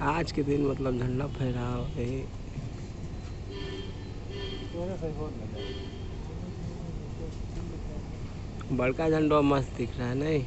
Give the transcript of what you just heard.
आज के दिन मतलब झंडा फहराओ बड़का झंडा मस्त दिख रहा है नहीं?